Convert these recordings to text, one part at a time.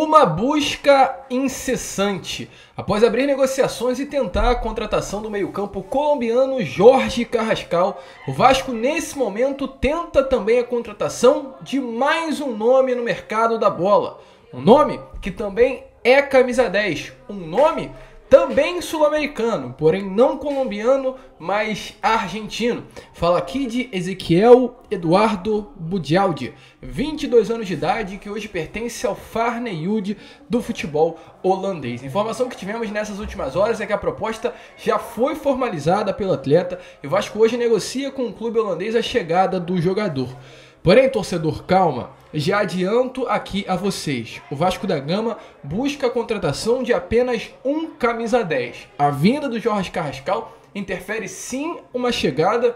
Uma busca incessante. Após abrir negociações e tentar a contratação do meio-campo colombiano Jorge Carrascal, o Vasco nesse momento tenta também a contratação de mais um nome no mercado da bola. Um nome que também é camisa 10. Um nome também sul-americano, porém não colombiano, mas argentino. Fala aqui de Ezequiel Eduardo Budialdi, 22 anos de idade, que hoje pertence ao Farneyud do futebol holandês. Informação que tivemos nessas últimas horas é que a proposta já foi formalizada pelo atleta e o Vasco hoje negocia com o clube holandês a chegada do jogador. Porém, torcedor, calma. Já adianto aqui a vocês. O Vasco da Gama busca a contratação de apenas um camisa 10. A vinda do Jorge Carrascal interfere sim uma chegada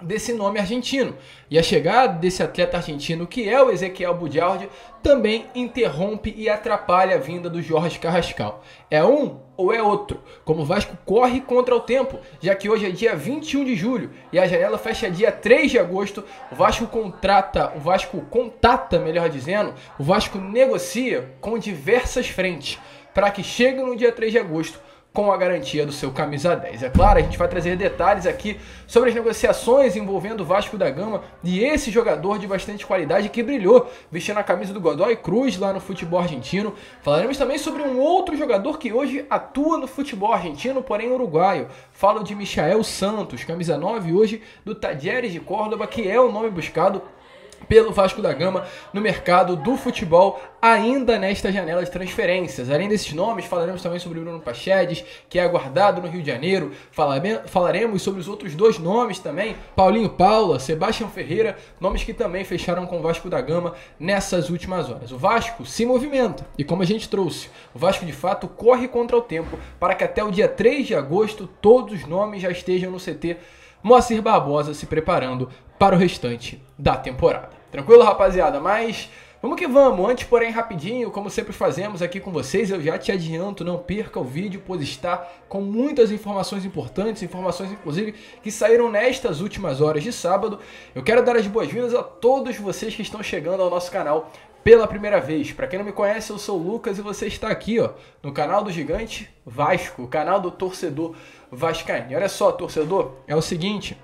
desse nome argentino. E a chegada desse atleta argentino, que é o Ezequiel Budialdi, também interrompe e atrapalha a vinda do Jorge Carrascal. É um ou é outro? Como o Vasco corre contra o tempo, já que hoje é dia 21 de julho e a janela fecha dia 3 de agosto, o Vasco contrata, o Vasco contata, melhor dizendo, o Vasco negocia com diversas frentes para que chegue no dia 3 de agosto com a garantia do seu camisa 10. É claro, a gente vai trazer detalhes aqui sobre as negociações envolvendo o Vasco da Gama e esse jogador de bastante qualidade que brilhou vestindo a camisa do Godoy Cruz lá no futebol argentino. Falaremos também sobre um outro jogador que hoje atua no futebol argentino, porém uruguaio. Falo de Michael Santos, camisa 9 hoje do Tadieres de Córdoba, que é o nome buscado pelo Vasco da Gama no mercado do futebol ainda nesta janela de transferências. Além desses nomes, falaremos também sobre o Bruno Pachedes, que é aguardado no Rio de Janeiro. Falaremos sobre os outros dois nomes também, Paulinho Paula, Sebastião Ferreira, nomes que também fecharam com o Vasco da Gama nessas últimas horas. O Vasco se movimenta e como a gente trouxe, o Vasco de fato corre contra o tempo para que até o dia 3 de agosto todos os nomes já estejam no CT Moacir Barbosa se preparando para o restante da temporada. Tranquilo, rapaziada? Mas vamos que vamos. Antes, porém, rapidinho, como sempre fazemos aqui com vocês, eu já te adianto, não perca o vídeo, pois está com muitas informações importantes, informações inclusive que saíram nestas últimas horas de sábado. Eu quero dar as boas-vindas a todos vocês que estão chegando ao nosso canal pela primeira vez. Para quem não me conhece, eu sou o Lucas e você está aqui, ó, no canal do Gigante Vasco, o canal do torcedor vascaíno. E olha só, torcedor, é o seguinte,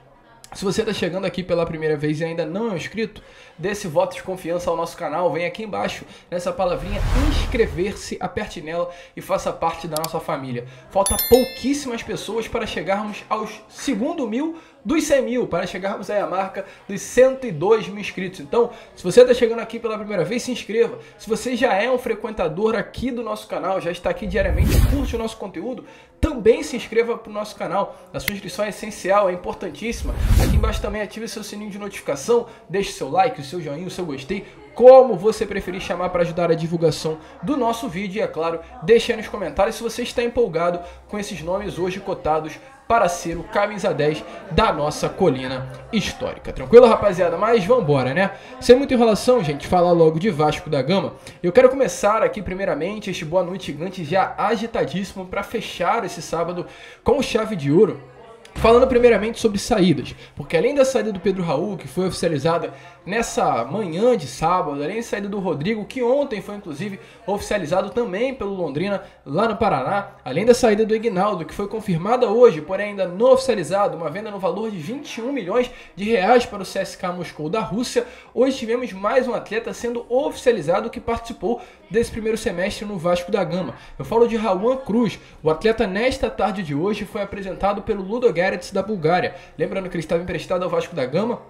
se você está chegando aqui pela primeira vez e ainda não é inscrito, dê esse voto de confiança ao nosso canal, vem aqui embaixo nessa palavrinha inscrever-se, aperte nela e faça parte da nossa família. Falta pouquíssimas pessoas para chegarmos aos segundo mil dos 100 mil, para chegarmos à marca dos 102 mil inscritos. Então, se você está chegando aqui pela primeira vez, se inscreva. Se você já é um frequentador aqui do nosso canal, já está aqui diariamente, curte o nosso conteúdo, também se inscreva para o nosso canal. A sua inscrição é essencial, é importantíssima. Aqui embaixo também ative seu sininho de notificação, deixe seu like, o seu joinha, o seu gostei, como você preferir chamar para ajudar a divulgação do nosso vídeo. E é claro, deixe aí nos comentários se você está empolgado com esses nomes hoje cotados para ser o camisa 10 da nossa colina histórica. Tranquilo, rapaziada? Mas vambora, né? Sem muita enrolação, gente, falar logo de Vasco da Gama. Eu quero começar aqui, primeiramente, este Boa Noite Gigante já agitadíssimo para fechar esse sábado com chave de ouro. Falando primeiramente sobre saídas, porque além da saída do Pedro Raul, que foi oficializada nessa manhã de sábado, além da saída do Rodrigo, que ontem foi inclusive oficializado também pelo Londrina lá no Paraná, além da saída do Ignaldo, que foi confirmada hoje, porém ainda não oficializado, uma venda no valor de 21 milhões de reais para o CSK Moscou da Rússia, hoje tivemos mais um atleta sendo oficializado que participou desse primeiro semestre no Vasco da Gama. Eu falo de Raul Cruz, o atleta nesta tarde de hoje foi apresentado pelo Ludo Da Bulgária, lembrando que ele estava emprestado ao Vasco da Gama,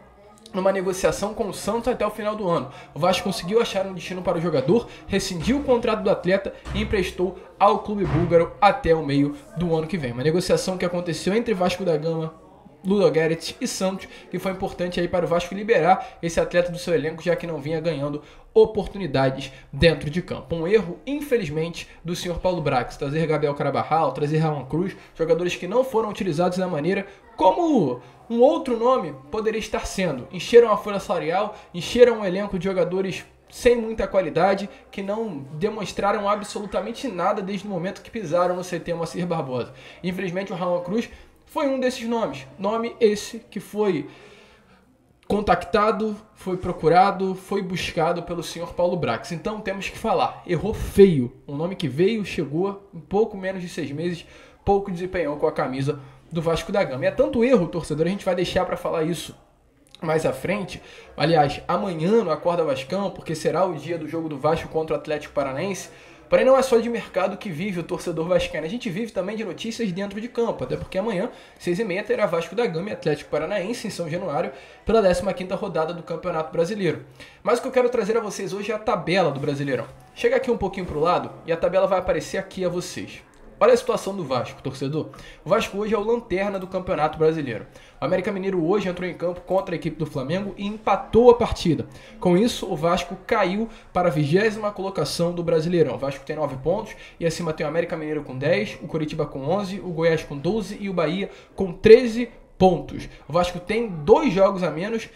numa negociação com o Santos até o final do ano. O Vasco conseguiu achar um destino para o jogador, rescindiu o contrato do atleta e emprestou ao clube búlgaro até o meio do ano que vem. Uma negociação que aconteceu entre Vasco da Gama, Ludogorets e Santos, que foi importante aí para o Vasco liberar esse atleta do seu elenco, já que não vinha ganhando oportunidades dentro de campo. Um erro, infelizmente, do senhor Paulo Brax, trazer Gabriel Carabarral, trazer Ramon Cruz, jogadores que não foram utilizados da maneira como um outro nome poderia estar sendo. Encheram a folha salarial, encheram um elenco de jogadores sem muita qualidade, que não demonstraram absolutamente nada desde o momento que pisaram no CT Moacir Barbosa. Infelizmente, o Ramon Cruz foi um desses nomes. Nome esse que foi contactado, foi procurado, foi buscado pelo senhor Paulo Brax. Então temos que falar, errou feio. Um nome que veio, chegou em pouco menos de seis meses, pouco desempenhou com a camisa do Vasco da Gama. E é tanto erro, torcedor, a gente vai deixar para falar isso mais à frente. Aliás, amanhã no Acorda Vascão, porque será o dia do jogo do Vasco contra o Atlético Paranaense. Porém, não é só de mercado que vive o torcedor vascaíno. A gente vive também de notícias dentro de campo, até porque amanhã, 6h30, terá Vasco da Gama e Atlético Paranaense em São Januário pela 15ª rodada do Campeonato Brasileiro. Mas o que eu quero trazer a vocês hoje é a tabela do Brasileirão. Chega aqui um pouquinho para o lado e a tabela vai aparecer aqui a vocês. Olha a situação do Vasco, torcedor. O Vasco hoje é o lanterna do Campeonato Brasileiro. O América Mineiro hoje entrou em campo contra a equipe do Flamengo e empatou a partida. Com isso, o Vasco caiu para a vigésima colocação do Brasileirão. O Vasco tem 9 pontos e acima tem o América Mineiro com 10, o Curitiba com 11, o Goiás com 12 e o Bahia com 13 pontos. O Vasco tem dois jogos a menos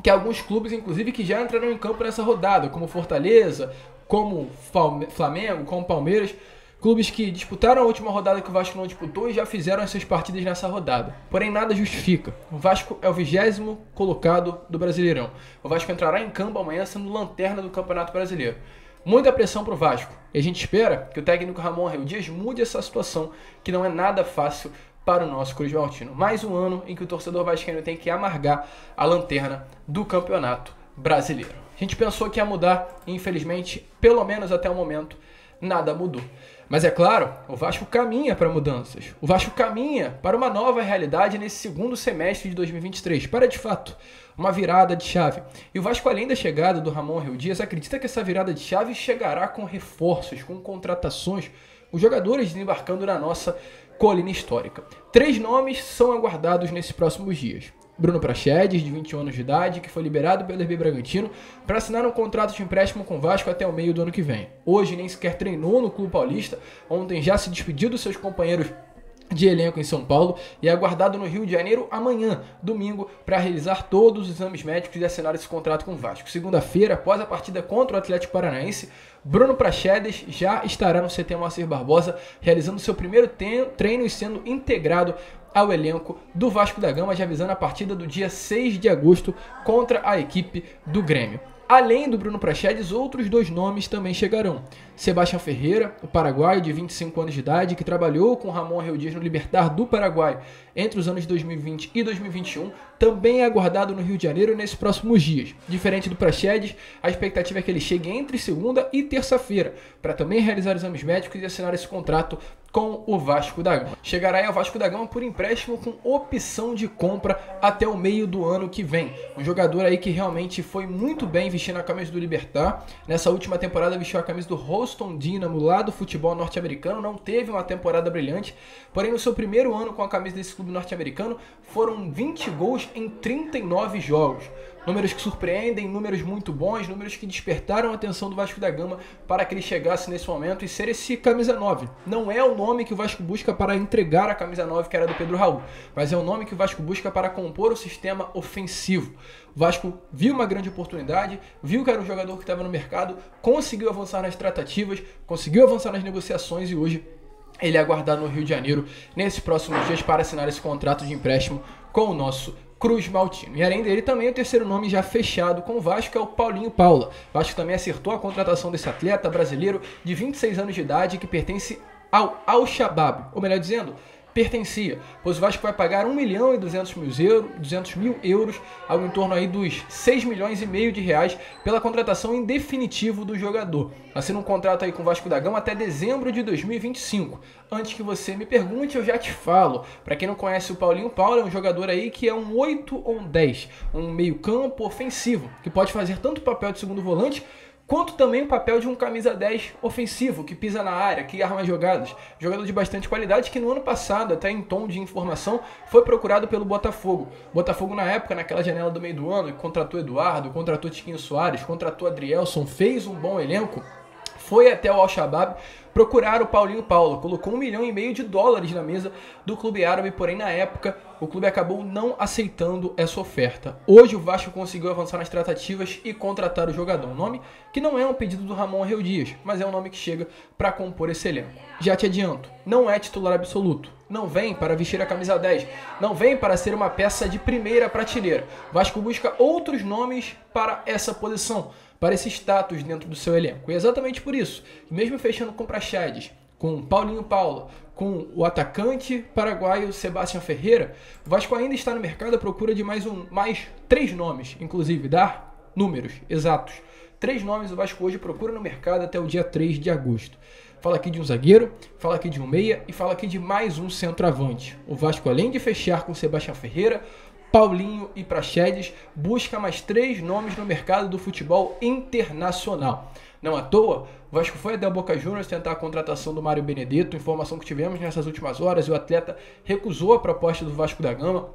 que alguns clubes, inclusive, que já entraram em campo nessa rodada, como Fortaleza, como Flamengo, como Palmeiras. Clubes que disputaram a última rodada que o Vasco não disputou e já fizeram as suas partidas nessa rodada. Porém, nada justifica. O Vasco é o vigésimo colocado do Brasileirão. O Vasco entrará em campo amanhã sendo lanterna do Campeonato Brasileiro. Muita pressão para o Vasco. E a gente espera que o técnico Ramon Rio Dias mude essa situação, que não é nada fácil para o nosso Cruz Maltino. Mais um ano em que o torcedor vascaíno tem que amargar a lanterna do Campeonato Brasileiro. A gente pensou que ia mudar e, infelizmente, pelo menos até o momento, nada mudou. Mas é claro, o Vasco caminha para mudanças. O Vasco caminha para uma nova realidade nesse segundo semestre de 2023, para de fato uma virada de chave. E o Vasco, além da chegada do Ramon Rio Dias, acredita que essa virada de chave chegará com reforços, com contratações, os jogadores desembarcando na nossa colina histórica. Três nomes são aguardados nesses próximos dias. Bruno Prachedes, de 21 anos de idade, que foi liberado pelo RB Bragantino para assinar um contrato de empréstimo com o Vasco até o meio do ano que vem. Hoje nem sequer treinou no Clube Paulista, ontem já se despediu dos seus companheiros de elenco em São Paulo e é aguardado no Rio de Janeiro amanhã, domingo, para realizar todos os exames médicos e assinar esse contrato com o Vasco. Segunda-feira, após a partida contra o Atlético Paranaense, Bruno Prachedes já estará no CT Moacir Barbosa, realizando seu primeiro treino e sendo integrado ao elenco do Vasco da Gama, já avisando a partida do dia 6 de agosto contra a equipe do Grêmio. Além do Bruno Prachedes, outros dois nomes também chegarão. Sebastião Ferreira, o paraguaio de 25 anos de idade, que trabalhou com Ramon Reudis no Libertar do Paraguai entre os anos 2020 e 2021, também é aguardado no Rio de Janeiro nesses próximos dias. Diferente do Prachedes, a expectativa é que ele chegue entre segunda e terça-feira, para também realizar exames médicos e assinar esse contrato com o Vasco da Gama. Chegará ao Vasco da Gama por empréstimo com opção de compra até o meio do ano que vem. Um jogador aí que realmente foi muito bem vestindo a camisa do Libertar. Nessa última temporada vestiu a camisa do Houston Dynamo lá do futebol norte-americano. Não teve uma temporada brilhante, porém no seu primeiro ano com a camisa desse clube norte-americano foram 20 gols em 39 jogos. Números que surpreendem, números muito bons, números que despertaram a atenção do Vasco da Gama para que ele chegasse nesse momento e ser esse camisa 9. Não é o nome que o Vasco busca para entregar a camisa 9 que era do Pedro Raul, mas é o nome que o Vasco busca para compor o sistema ofensivo. O Vasco viu uma grande oportunidade, viu que era um jogador que estava no mercado, conseguiu avançar nas tratativas, conseguiu avançar nas negociações e hoje ele é aguardado no Rio de Janeiro nesses próximos dias para assinar esse contrato de empréstimo com o nosso Cruz Maltino. E além dele, também o terceiro nome já fechado com o Vasco é o Paulinho Paula. O Vasco também acertou a contratação desse atleta brasileiro de 26 anos de idade que pertence ao Al-Shabaab, ou melhor dizendo, pertencia, pois o Vasco vai pagar 1 milhão e 200 mil, euros, 200 mil euros, algo em torno aí dos 6 milhões e meio de reais, pela contratação em definitivo do jogador. Assina um contrato aí com o Vasco da Gama até dezembro de 2025. Antes que você me pergunte, eu já te falo. Para quem não conhece o Paulinho Paulo, é um jogador aí que é um 8 ou um 10, um meio campo ofensivo, que pode fazer tanto papel de segundo volante, quanto também o papel de um camisa 10 ofensivo, que pisa na área, que arma jogadas. Jogador de bastante qualidade que no ano passado, até em tom de informação, foi procurado pelo Botafogo. Botafogo na época, naquela janela do meio do ano, contratou Eduardo, contratou Tiquinho Soares, contratou Adrielson, fez um bom elenco foi até o Al-Shabaab procurar o Paulinho Paulo. Colocou um milhão e meio de dólares na mesa do clube árabe, porém na época o clube acabou não aceitando essa oferta. Hoje o Vasco conseguiu avançar nas tratativas e contratar o jogador. Um nome que não é um pedido do Ramon Arreu Dias, mas é um nome que chega para compor esse elenco. Já te adianto, não é titular absoluto. Não vem para vestir a camisa 10. Não vem para ser uma peça de primeira prateleira. Vasco busca outros nomes para essa posição para esse status dentro do seu elenco. E é exatamente por isso, mesmo fechando com Praxedes, com Paulinho Paulo, com o atacante paraguaio Sebastião Ferreira, o Vasco ainda está no mercado à procura de mais, um, mais três nomes, inclusive, dar números exatos. Três nomes o Vasco hoje procura no mercado até o dia 3 de agosto. Fala aqui de um zagueiro, fala aqui de um meia e fala aqui de mais um centroavante. O Vasco, além de fechar com Sebastião Ferreira, Paulinho e Praxedes busca mais três nomes no mercado do futebol internacional. Não à toa, o Vasco foi até o Boca Juniors tentar a contratação do Mário Benedetto, informação que tivemos nessas últimas horas, e o atleta recusou a proposta do Vasco da Gama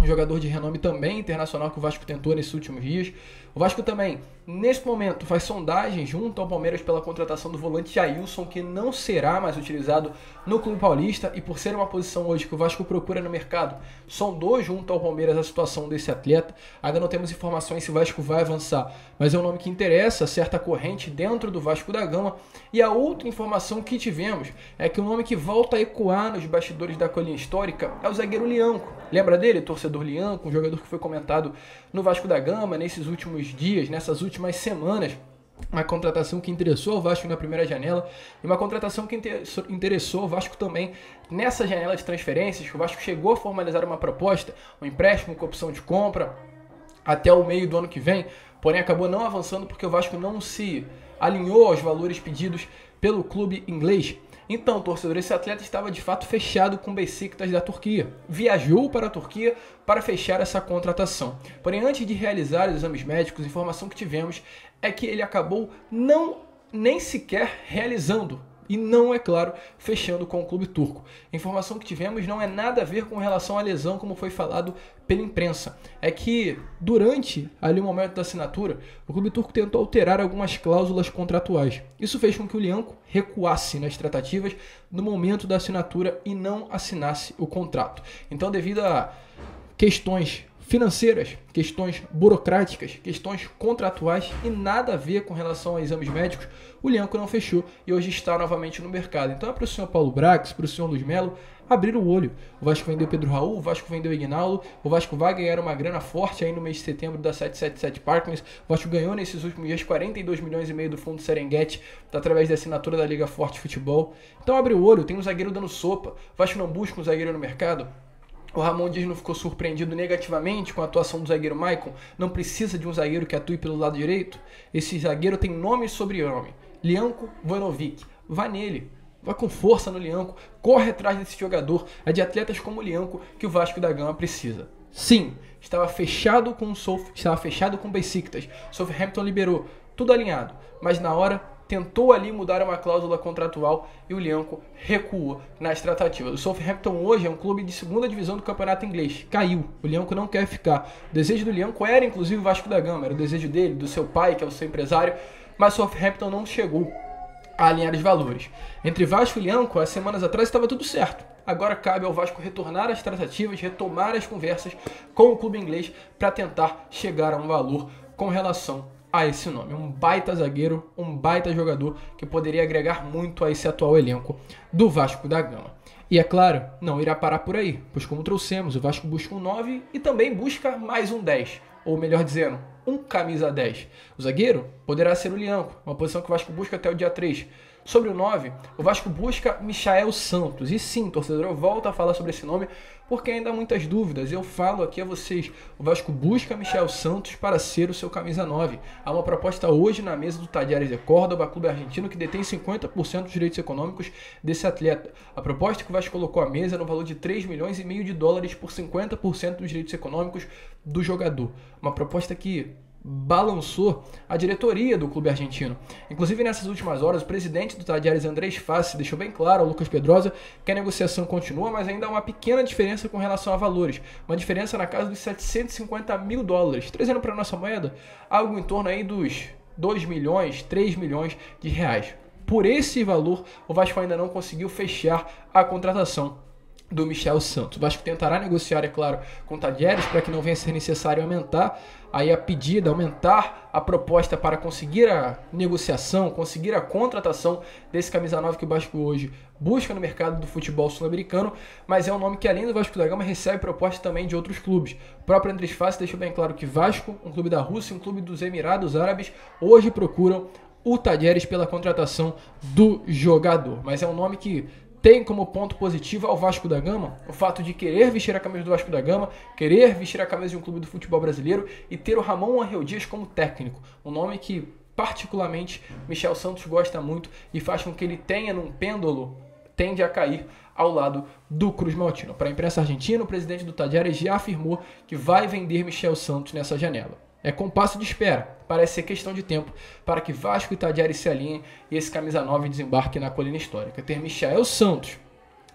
um jogador de renome também internacional que o Vasco tentou nesses últimos dias. O Vasco também, nesse momento, faz sondagem junto ao Palmeiras pela contratação do volante Jailson, que não será mais utilizado no Clube Paulista e por ser uma posição hoje que o Vasco procura no mercado, sondou junto ao Palmeiras a situação desse atleta. Ainda não temos informações se o Vasco vai avançar, mas é um nome que interessa certa corrente dentro do Vasco da Gama. E a outra informação que tivemos é que o nome que volta a ecoar nos bastidores da colinha histórica é o zagueiro Lianco. Lembra dele, torcedor Lianco, um jogador que foi comentado no Vasco da Gama nesses últimos dias, nessas últimas semanas. Uma contratação que interessou o Vasco na primeira janela e uma contratação que interessou o Vasco também nessa janela de transferências, o Vasco chegou a formalizar uma proposta, um empréstimo com opção de compra até o meio do ano que vem, porém acabou não avançando porque o Vasco não se alinhou aos valores pedidos pelo clube inglês. Então, torcedor, esse atleta estava de fato fechado com o Besiktas da Turquia. Viajou para a Turquia para fechar essa contratação. Porém, antes de realizar os exames médicos, a informação que tivemos é que ele acabou não nem sequer realizando e não, é claro, fechando com o clube turco. A informação que tivemos não é nada a ver com relação à lesão, como foi falado pela imprensa. É que durante ali o momento da assinatura, o clube turco tentou alterar algumas cláusulas contratuais. Isso fez com que o Lianco recuasse nas tratativas no momento da assinatura e não assinasse o contrato. Então, devido a questões financeiras, questões burocráticas, questões contratuais e nada a ver com relação a exames médicos, o Lianco não fechou e hoje está novamente no mercado. Então é para o senhor Paulo Brax, para o senhor Luiz Melo abrir o olho. O Vasco vendeu Pedro Raul, o Vasco vendeu Ignaldo, o Vasco vai ganhar uma grana forte aí no mês de setembro da 777 Parklands. O Vasco ganhou nesses últimos dias 42 milhões e meio do fundo Serengeti através da assinatura da Liga Forte Futebol. Então abre o olho, tem um zagueiro dando sopa. O Vasco não busca um zagueiro no mercado. O Ramon Dias não ficou surpreendido negativamente com a atuação do zagueiro Maicon? Não precisa de um zagueiro que atue pelo lado direito? Esse zagueiro tem nome e sobrenome. Lianco Vanovic. Vá nele. Vá com força no Lianco. Corre atrás desse jogador. É de atletas como o Lianco que o Vasco da Gama precisa. Sim, estava fechado com o Sof, estava fechado com o Besiktas. Southampton liberou, tudo alinhado. Mas na hora tentou ali mudar uma cláusula contratual e o Lianco recuou nas tratativas. O Southampton hoje é um clube de segunda divisão do campeonato inglês. Caiu. O Lianco não quer ficar. O desejo do Lianco era inclusive o Vasco da Gama, era o desejo dele, do seu pai, que é o seu empresário, mas o Southampton não chegou a alinhar os valores. Entre Vasco e Lianco, há semanas atrás estava tudo certo. Agora cabe ao Vasco retornar às tratativas, retomar as conversas com o clube inglês para tentar chegar a um valor com relação a esse nome. Um baita zagueiro, um baita jogador que poderia agregar muito a esse atual elenco do Vasco da Gama. E é claro, não irá parar por aí, pois como trouxemos, o Vasco busca um 9 e também busca mais um 10, ou melhor dizendo, um camisa 10. O zagueiro poderá ser o Lianco, uma posição que o Vasco busca até o dia 3. Sobre o 9, o Vasco busca Michael Santos. E sim, torcedor, eu volto a falar sobre esse nome porque ainda há muitas dúvidas. Eu falo aqui a vocês: o Vasco busca Michel Santos para ser o seu camisa 9. Há uma proposta hoje na mesa do Tadiares de Córdoba, clube argentino que detém 50% dos direitos econômicos desse atleta. A proposta que o Vasco colocou à mesa é no valor de 3 milhões e meio de dólares por 50% dos direitos econômicos do jogador. Uma proposta que balançou a diretoria do clube argentino. Inclusive, nessas últimas horas, o presidente do Tadiares, Andrés Fassi, deixou bem claro ao Lucas Pedrosa que a negociação continua, mas ainda há uma pequena diferença com relação a valores. Uma diferença na casa dos 750 mil dólares, trazendo para a nossa moeda algo em torno aí dos 2 milhões, 3 milhões de reais. por esse valor, o Vasco ainda não conseguiu fechar a contratação do Michel Santos. O Vasco tentará negociar, é claro, com Tadieres para que não venha ser necessário aumentar aí a pedida, aumentar a proposta para conseguir a negociação, conseguir a contratação desse camisa 9 que o Vasco hoje busca no mercado do futebol sul-americano, mas é um nome que além do Vasco da Gama recebe proposta também de outros clubes. O próprio Andrés Fassi deixou bem claro que Vasco, um clube da Rússia, um clube dos Emirados Árabes, hoje procuram o Tadieres pela contratação do jogador. Mas é um nome que tem como ponto positivo ao Vasco da Gama o fato de querer vestir a camisa do Vasco da Gama, querer vestir a camisa de um clube do futebol brasileiro e ter o Ramon Angel Dias como técnico. Um nome que, particularmente, Michel Santos gosta muito e faz com que ele tenha num pêndulo, tende a cair ao lado do Cruz Maltino. Para a imprensa argentina, o presidente do Tadieres já afirmou que vai vender Michel Santos nessa janela. É compasso de espera. Parece ser questão de tempo para que Vasco e Tadiari se alinhem e esse camisa 9 desembarque na colina histórica. Ter Michael Santos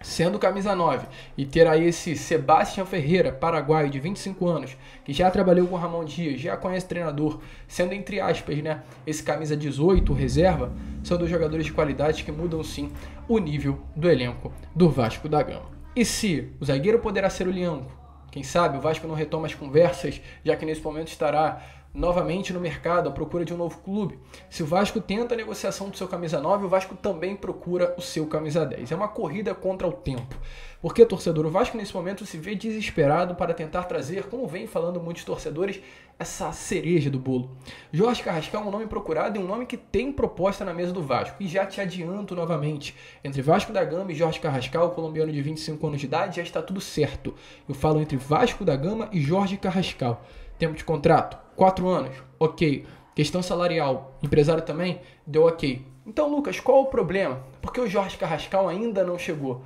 sendo camisa 9 e ter aí esse Sebastião Ferreira, paraguaio de 25 anos, que já trabalhou com Ramon Dias, já conhece treinador, sendo entre aspas, né, esse camisa 18 reserva, são dois jogadores de qualidade que mudam sim o nível do elenco do Vasco da Gama. E se o zagueiro poderá ser o Lianco, quem sabe o Vasco não retoma as conversas, já que nesse momento estará novamente no mercado à procura de um novo clube. Se o Vasco tenta a negociação do seu camisa 9, o Vasco também procura o seu camisa 10. É uma corrida contra o tempo. Porque, torcedor, o Vasco nesse momento se vê desesperado para tentar trazer, como vem falando muitos torcedores, essa cereja do bolo. Jorge Carrascal é um nome procurado e um nome que tem proposta na mesa do Vasco. E já te adianto novamente, entre Vasco da Gama e Jorge Carrascal, colombiano de 25 anos de idade, já está tudo certo. Eu falo entre Vasco da Gama e Jorge Carrascal. Tempo de contrato, 4 anos, ok. Questão salarial, empresário também, deu ok. Então, Lucas, qual o problema? Porque o Jorge Carrascal ainda não chegou.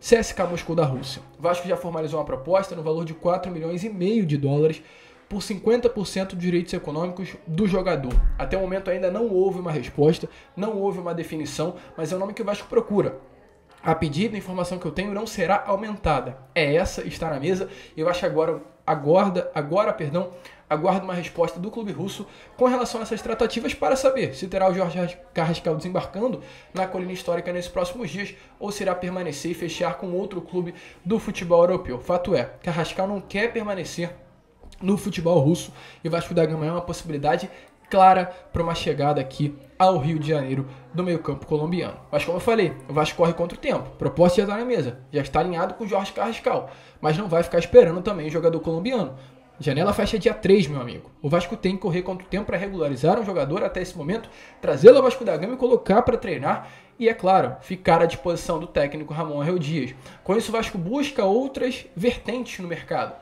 CSK Moscou da Rússia. Vasco já formalizou uma proposta no valor de 4 milhões e meio de dólares por 50% dos direitos econômicos do jogador. Até o momento ainda não houve uma resposta, não houve uma definição, mas é o nome que o Vasco procura. A pedida, a informação que eu tenho, não será aumentada. É essa, está na mesa. Eu acho agora, agora, agora, perdão, aguardo uma resposta do clube russo com relação a essas tratativas para saber se terá o Jorge Carrascal desembarcando na colina histórica nesses próximos dias ou se irá permanecer e fechar com outro clube do futebol europeu. Fato é, Carrascal não quer permanecer no futebol russo e Vasco da Gama é uma possibilidade clara para uma chegada aqui ao Rio de Janeiro do meio-campo colombiano. Mas como eu falei, o Vasco corre contra o tempo. Proposta já está na mesa, já está alinhado com o Jorge Carrascal, mas não vai ficar esperando também o jogador colombiano. Janela fecha dia 3, meu amigo. O Vasco tem que correr contra o tempo para regularizar um jogador até esse momento, trazê-lo ao Vasco da Gama e colocar para treinar e, é claro, ficar à disposição do técnico Ramon Arreu Dias. Com isso, o Vasco busca outras vertentes no mercado.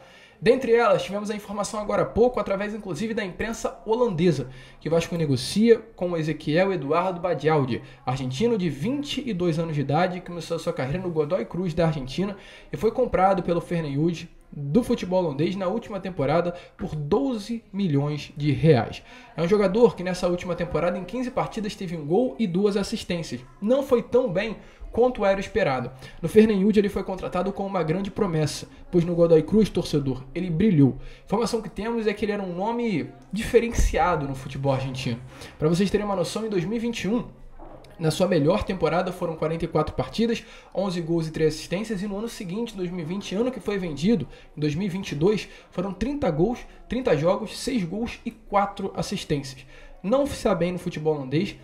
Dentre elas, tivemos a informação agora há pouco, através inclusive da imprensa holandesa, que Vasco negocia com Ezequiel Eduardo Badialdi, argentino de 22 anos de idade, que começou sua carreira no Godoy Cruz da Argentina e foi comprado pelo Fernandes do futebol holandês na última temporada por 12 milhões de reais. É um jogador que nessa última temporada em 15 partidas teve um gol e duas assistências. Não foi tão bem quanto era esperado. No Fernandes ele foi contratado com uma grande promessa, pois no Godoy Cruz, torcedor, ele brilhou. A informação que temos é que ele era um nome diferenciado no futebol argentino. Para vocês terem uma noção, em 2021 na sua melhor temporada foram 44 partidas, 11 gols e 3 assistências, e no ano seguinte, 2020, ano que foi vendido, em 2022, foram 30 gols, 30 jogos, 6 gols e 4 assistências. Não está bem no futebol holandês,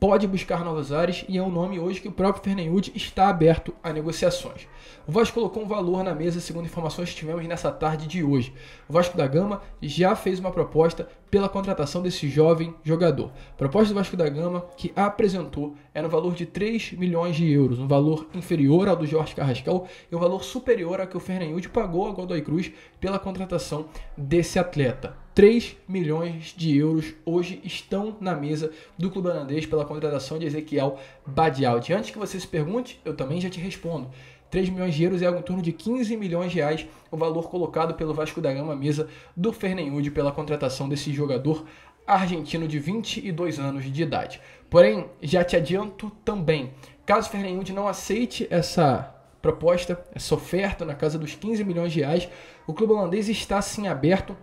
pode buscar novos ares e é um nome hoje que o próprio Fernandes está aberto a negociações. O Vasco colocou um valor na mesa, segundo informações que tivemos nessa tarde de hoje. O Vasco da Gama já fez uma proposta pela contratação desse jovem jogador. A proposta do Vasco da Gama que apresentou é no valor de 3 milhões de euros, um valor inferior ao do Jorge Carrascal e um valor superior ao que o Fernandes pagou a Godoy Cruz pela contratação desse atleta. 3 milhões de euros hoje estão na mesa do clube holandês pela contratação de Ezequiel Badialdi. Antes que você se pergunte, eu também já te respondo. 3 milhões de euros é algo em torno de 15 milhões de reais o valor colocado pelo Vasco da Gama mesa do Fernandes pela contratação desse jogador argentino de 22 anos de idade. Porém, já te adianto também, caso o Fernandes não aceite essa proposta, essa oferta na casa dos 15 milhões de reais, o clube holandês está sim aberto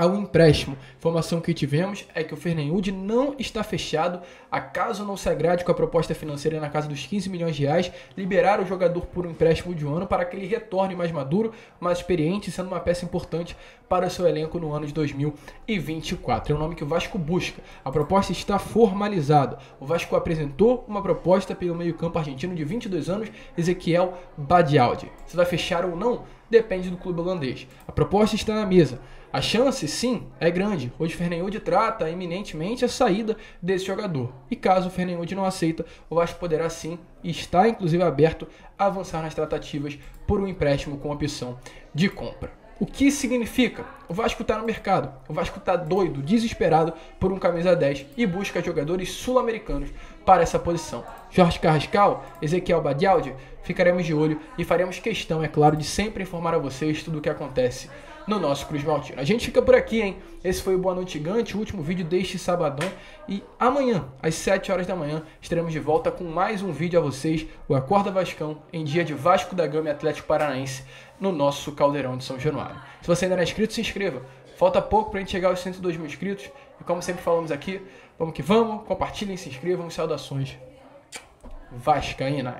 ao empréstimo. Informação que tivemos é que o Fernandes não está fechado, acaso não se agrade com a proposta financeira na casa dos 15 milhões de reais, liberar o jogador por um empréstimo de um ano para que ele retorne mais maduro, mais experiente, sendo uma peça importante para o seu elenco no ano de 2024. É o nome que o Vasco busca. A proposta está formalizada. O Vasco apresentou uma proposta pelo meio-campo argentino de 22 anos, Ezequiel Badialdi. Se vai fechar ou não, depende do clube holandês. A proposta está na mesa. A chance, sim, é grande. Hoje Fernandes trata iminentemente a saída desse jogador. E caso o Fernandes não aceita, o Vasco poderá sim, e está inclusive aberto, a avançar nas tratativas por um empréstimo com opção de compra. O que significa? O Vasco está no mercado. O Vasco está doido, desesperado por um camisa 10 e busca jogadores sul-americanos para essa posição. Jorge Carrascal, Ezequiel Badialdi, ficaremos de olho e faremos questão, é claro, de sempre informar a vocês tudo o que acontece no nosso Cruz Maltino. A gente fica por aqui, hein? Esse foi o Boa Noite Gigante, o último vídeo deste sabadão. E amanhã, às 7 horas da manhã, estaremos de volta com mais um vídeo a vocês, o Acorda Vascão, em dia de Vasco da Gama e Atlético Paranaense, no nosso Caldeirão de São Januário. Se você ainda não é inscrito, se inscreva. Falta pouco para a gente chegar aos 102 mil inscritos. E como sempre falamos aqui, vamos que vamos, compartilhem, se inscrevam, saudações vascaínas.